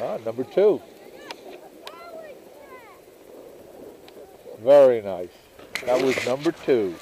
Ah, number two. Very nice. That was number two.